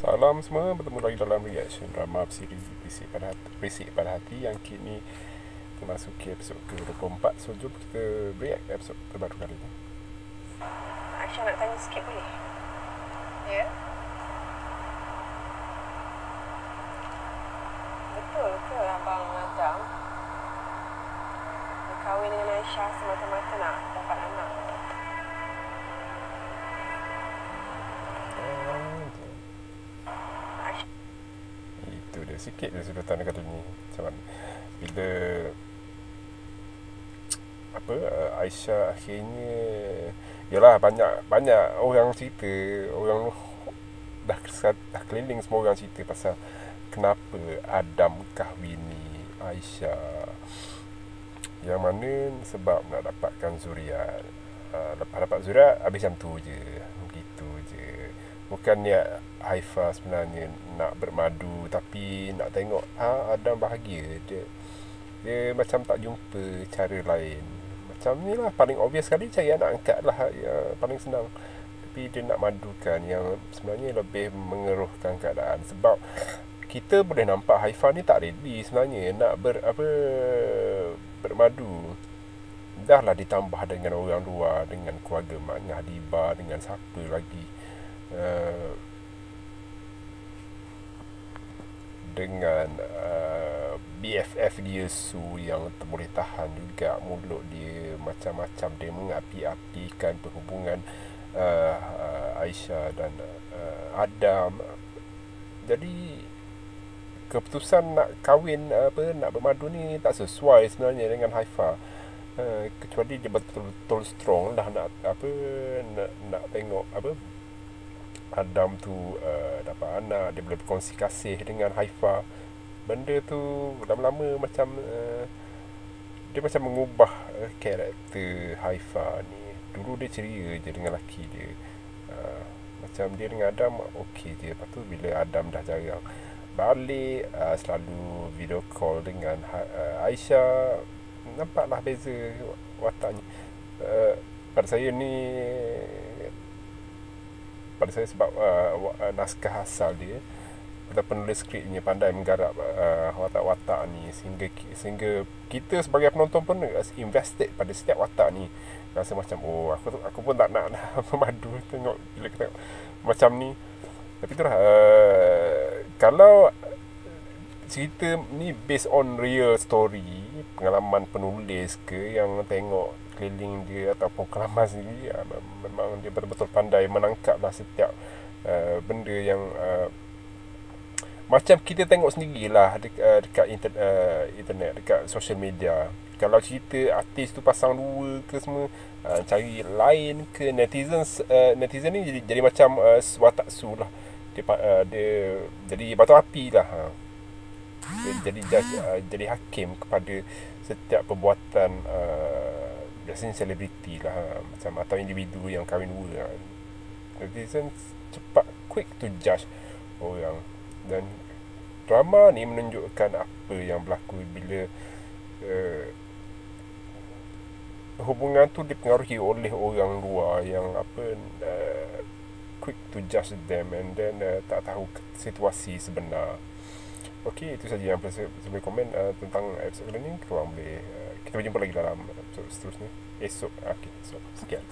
Salam semua, bertemu lagi dalam reaction drama siri Berisik pada hati, Berisik pada hati yang kini memasuki episod ke-24 So jom kita react episod terbaru kali ini Aisyah nak tanya sikit boleh? Ya? Betul ke Abang Adam berkahwin dengan Aisyah semata-mata nak dapat anak? Sikit sudah tanda kata ni Macam mana? Bila apa uh, Aisyah akhirnya yalah banyak banyak orang cerita orang dah dah keliling semua orang cerita pasal kenapa Adam kahwini Aisyah. Yang mana sebab nak dapatkan zuriat. Uh, lepas dapat zuriat habis macam tu je je bukan niat Haifa sebenarnya nak bermadu tapi nak tengok ah Adam bahagia. Dia dia macam tak jumpa cara lain. Macam ni lah paling obvious sekali cari anak angkat lah yang paling senang. Tapi dia nak madukan yang sebenarnya lebih mengeruhkan keadaan. Sebab kita boleh nampak Haifa ni tak ready sebenarnya nak ber apa bermadu. Dah lah ditambah dengan orang luar dengan keluarga maknya Hadiba dengan siapa lagi uh, dengan uh, BFF dia Su yang boleh tahan juga mulut dia macam-macam. Dia mengapi-apikan perhubungan uh, uh, Aisyah dan uh, Adam. Jadi keputusan nak kahwin apa nak bermadu ni tak sesuai sebenarnya dengan Haifa. Uh, kecuali dia betul-betul strong dah nak apa nak, nak tengok apa Adam tu uh, dapat anak dia boleh berkongsi kasih dengan Haifa. Benda tu lama-lama macam uh, dia macam mengubah uh, karakter Haifa ni. Dulu dia ceria je dengan laki dia. Uh, macam dia dengan Adam okey je. Lepas tu bila Adam dah jarang balik uh, selalu video call dengan uh, Aisyah nampaklah beza wataknya. Uh, pada saya ni pada saya sebab uh, uh, naskah asal dia atau penulis skripnya pandai menggarap uh, watak-watak ni sehingga sehingga kita sebagai penonton pun invested pada setiap watak ni. Rasa macam oh aku aku pun tak nak memadu tengok bila kita macam ni. Tapi itulah uh, kalau cerita ni based on real story pengalaman penulis ke yang tengok keliling dia ataupun kelaman sendiri ya, memang dia betul-betul pandai menangkap lah setiap uh, benda yang uh, macam kita tengok sendirilah dek, uh, dekat inter, uh, internet dekat social media kalau cerita artis tu pasang dua ke semua uh, cari lain ke netizen uh, netizen ni jadi, jadi macam uh, watak su lah dia, uh, dia jadi batu api lah ha. Jadi judge, uh, jadi hakim kepada setiap perbuatan uh, biasanya selebriti lah macam atau individu yang kahwin dua ha. netizen cepat quick to judge orang dan drama ni menunjukkan apa yang berlaku bila uh, hubungan tu dipengaruhi oleh orang luar yang apa uh, quick to judge them and then uh, tak tahu situasi sebenar Okey, itu saja yang saya boleh komen uh, tentang episode kali ini. Korang boleh uh, kita berjumpa lagi dalam episode seterusnya esok. Okey, so sekian.